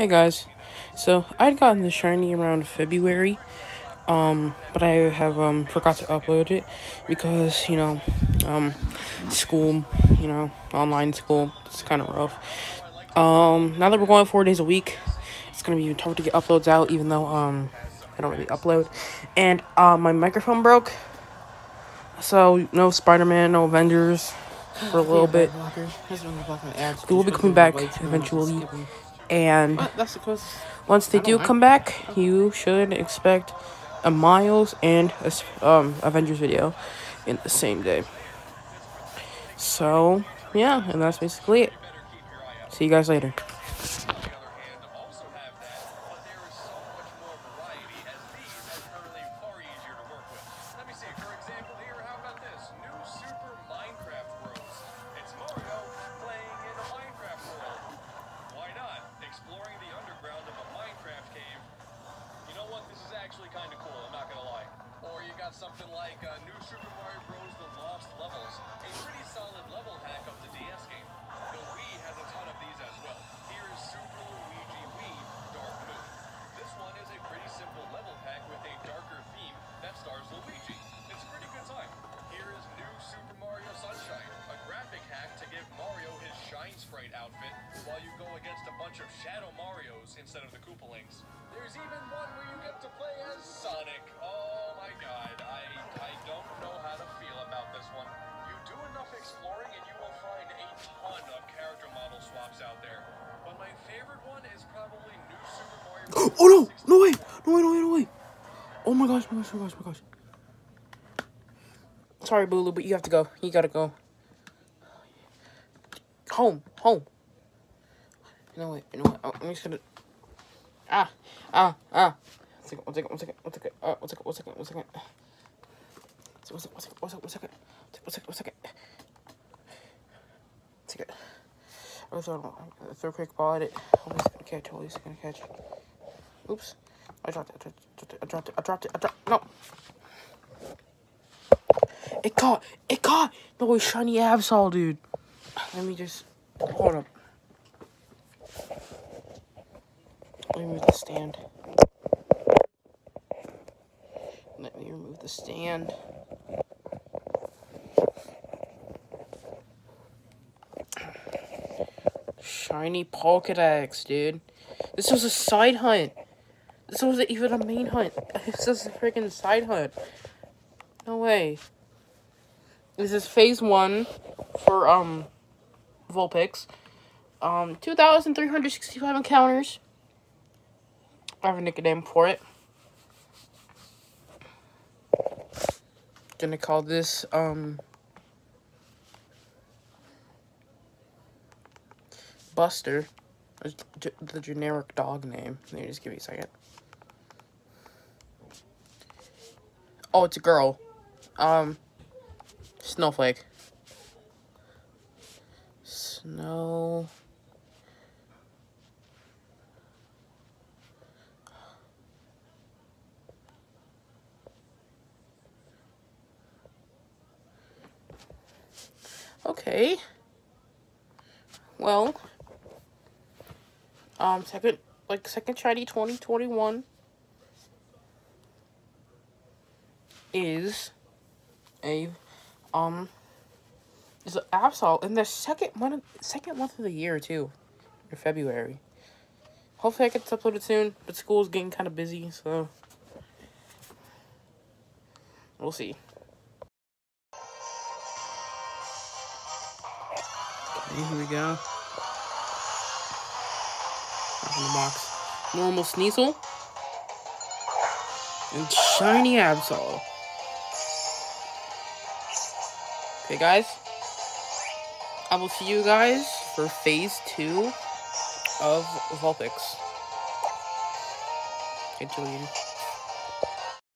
Hey guys, so I'd gotten the shiny around February, um, but I have um forgot to upload it because you know, um, school, you know, online school, it's kind of rough. Um, now that we're going four days a week, it's gonna be tougher to get uploads out, even though um I don't really upload, and um my microphone broke, so no Spider Man, no Avengers for a little bit. We will be coming back eventually. And That's the once they do come back, you should expect a Miles and a um, Avengers video in the same day. So, yeah, and that's basically it. See you guys later. Got something like uh, New Super Mario Bros. The Lost Levels, a pretty solid level hack of the DS game. The Wii has a ton of these as well. Here is Super Luigi Wii Dark Moon. This one is a pretty simple level pack with a darker theme that stars Luigi. It's a pretty good time. Here is New Super Mario Sunshine, a graphic hack to give Mario his Shine Sprite outfit while you go against a bunch of Shadow Marios instead of the Koopalings. There's even one where you get to play as Sonic. Oh no! No way! No way, no way, no way! Oh my gosh, my gosh, my gosh, my gosh. Sorry, Bulu, but you have to go. You gotta go. Home, home. You know what? You know what? Oh, I'm just gonna. Ah, ah, ah. One second, one second, one second, one second. Uh, one second, one second, one second. One second, one second, one second, one second. One second, one second. One second. I was throwing a throw a quick ball at it. Hope he's gonna catch. Hope he's gonna catch. Oops. I dropped it. I dropped it. I dropped it. I dropped it. I dropped No. It caught. It caught. No, it's shiny Absol, dude. Let me just hold up. Let me remove the stand. Let me remove the stand. Shiny Pokedex, dude. This was a side hunt. This wasn't even a main hunt. This is a freaking side hunt. No way. This is phase one for um Vulpix. Um, two thousand three hundred sixty-five encounters. I have a nickname for it. Gonna call this um Buster. G- The generic dog name. Me just give me a second. Oh, it's a girl. Um, Snowflake. Snow. Okay. Well, um, second, like, second shiny 2021 is a, um, is an Absol in the second month, second month of the year, too, in February. Hopefully I get this uploaded soon, but school's getting kind of busy, so we'll see. Okay, here we go. Open the box. Normal Sneasel. And Shiny Absol. Okay, guys. I will see you guys for phase two of Vulpix. Okay, Julian.